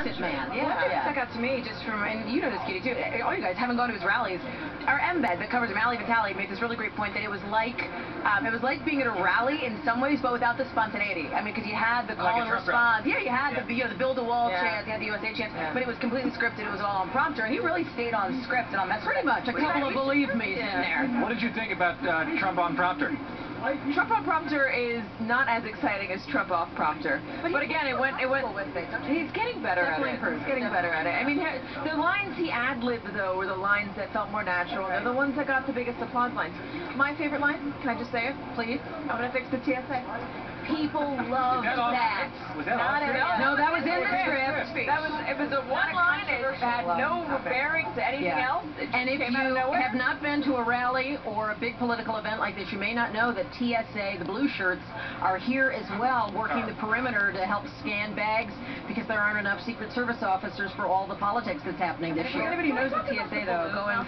Brexit man. One Yeah. thing that stuck out to me, just from, and you know this, Kitty, too, all you guys haven't gone to his rallies. Our embed that covers him, Ali Vitale, made this really great point that it was like, um, it was like being at a rally in some ways, but without the spontaneity. I mean, because you had the call a and Trump response. Yeah, you had Yeah. the, you know, the build a wall Yeah. chance, you had the USA chance, Yeah. but it was completely scripted. It was all on prompter, and he really stayed on script and on message. Pretty much. A couple of believe me's in there. What did you think about uh, Trump on prompter? Trump on prompter is not as exciting as Trump off prompter. But, again, it went. It went. He's getting better at it. He's getting better at it. I mean, the lines he ad libbed though were the lines that felt more natural. They're the ones that got the biggest applause lines. My favorite line. Can I just say it, please? I'm gonna fix the TSA. People love that that. Was that Not off? No, that was in the script. That was. It was a one line. It had no bearing to anything Yeah. else. And if you out of nowhere. have not been to a rally or a big political event like this, you may not know that TSA, the blue shirts, are here as well, working the perimeter to help scan bags because there aren't enough Secret Service officers for all the politics that's happening this If year. anybody knows the TSA, though, go and